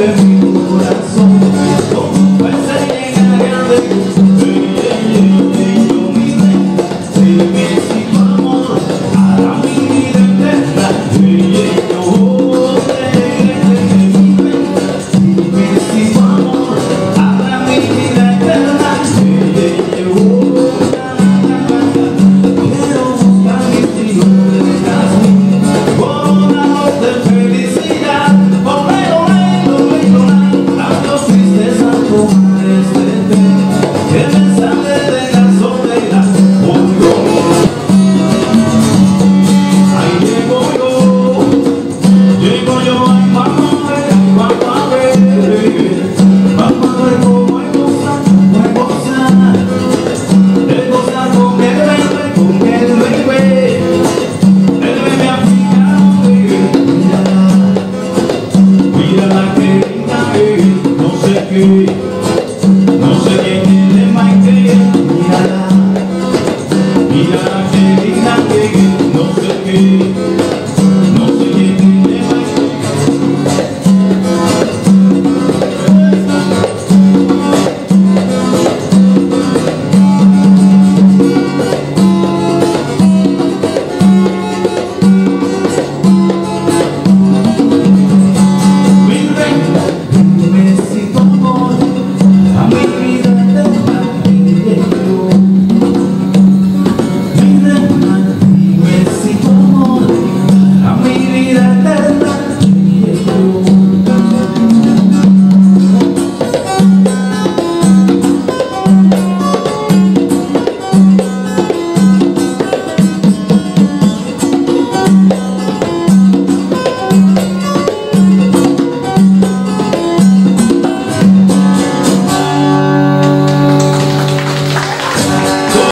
to you. 与